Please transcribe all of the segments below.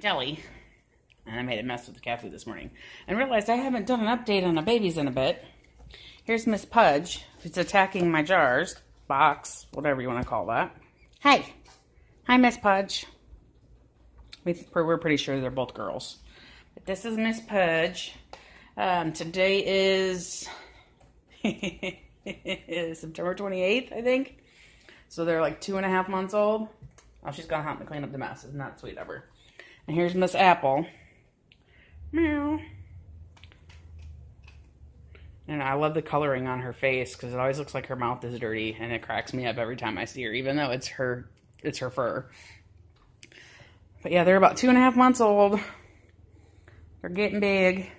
jelly. And I made a mess with the cat food this morning. And realized I haven't done an update on the babies in a bit. Here's Miss Pudge, who's attacking my jars, box, whatever you want to call that. Hi. Hi, Miss Pudge. We're pretty sure they're both girls. But this is Miss Pudge. Um, today is September 28th, I think. So they're like two and a half months old. Oh, she's gonna out to clean up the mess. Isn't that sweet of her? And here's Miss Apple. Meow. And I love the coloring on her face because it always looks like her mouth is dirty, and it cracks me up every time I see her, even though it's her it's her fur. But yeah, they're about two and a half months old. They're getting big.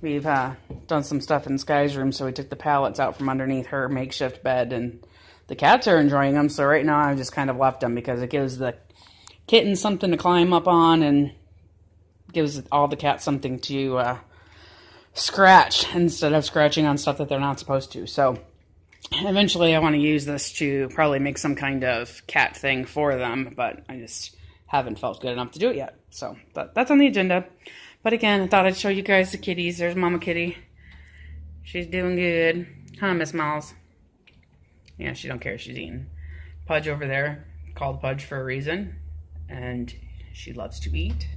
We've uh, done some stuff in Sky's room, so we took the pallets out from underneath her makeshift bed, and the cats are enjoying them. So right now I've just kind of left them because it gives the kitten something to climb up on and gives all the cats something to uh, scratch instead of scratching on stuff that they're not supposed to. So eventually I want to use this to probably make some kind of cat thing for them, but I just haven't felt good enough to do it yet. So that, that's on the agenda. But again, I thought I'd show you guys the kitties. There's Mama Kitty. She's doing good. Huh, Miss Miles? Yeah, she don't care. She's eating. Pudge over there, called Pudge for a reason and she loves to eat.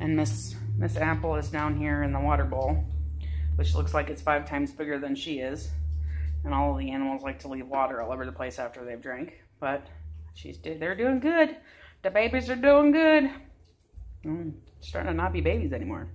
And Miss Miss Apple is down here in the water bowl, which looks like it's five times bigger than she is. And all of the animals like to leave water all over the place after they've drank. But she's they're doing good. The babies are doing good. Mm, starting to not be babies anymore.